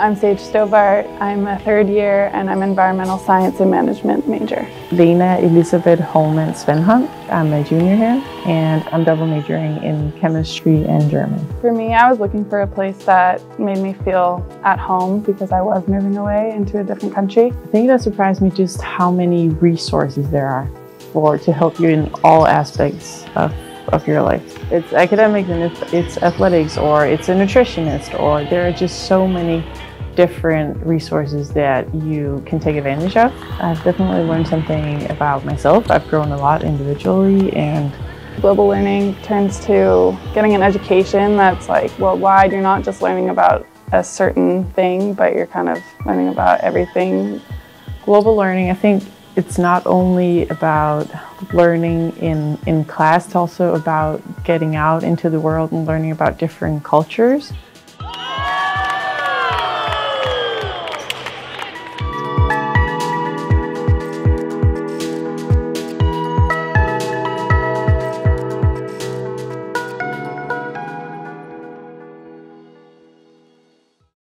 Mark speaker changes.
Speaker 1: I'm Sage Stobbart. I'm a third year and I'm environmental science and management major.
Speaker 2: Lena Elizabeth Holman Svanholm. I'm a junior here and I'm double majoring in chemistry and German.
Speaker 1: For me, I was looking for a place that made me feel at home because I was moving away into a different country.
Speaker 2: I think that surprised me just how many resources there are for to help you in all aspects of of your life. It's academics and it's, it's athletics or it's a nutritionist or there are just so many different resources that you can take advantage of. I've definitely learned something about myself. I've grown a lot individually and
Speaker 1: Global learning turns to getting an education that's like worldwide. You're not just learning about a certain thing, but you're kind of learning about everything.
Speaker 2: Global learning, I think it's not only about learning in, in class, it's also about getting out into the world and learning about different cultures.